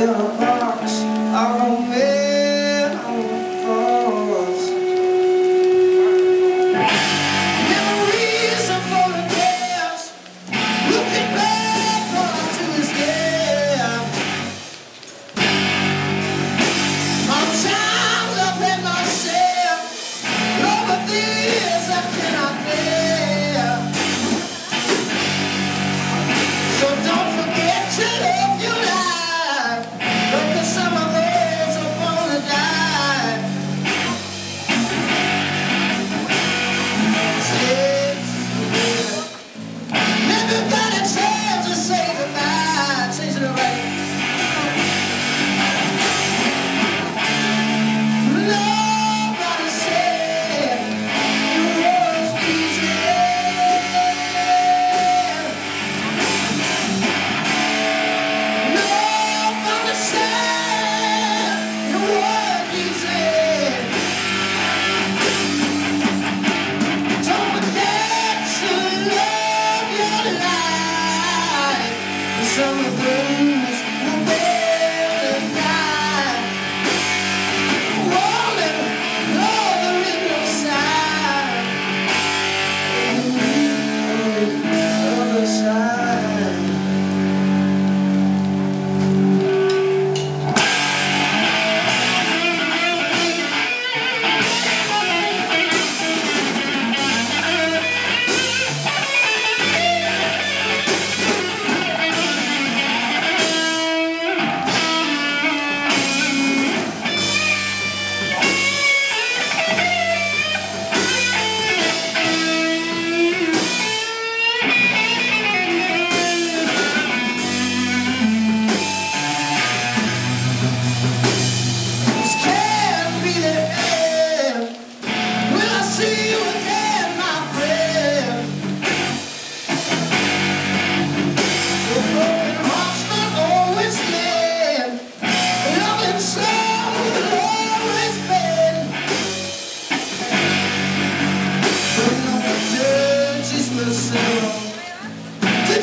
in a box.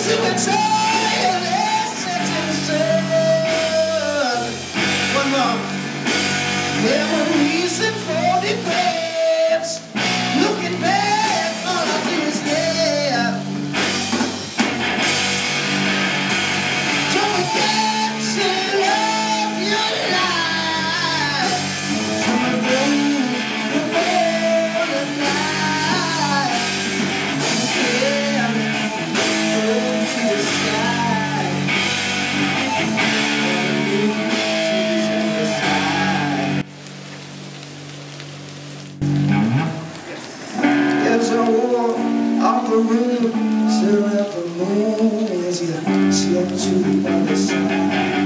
Did you enjoy you to the other side.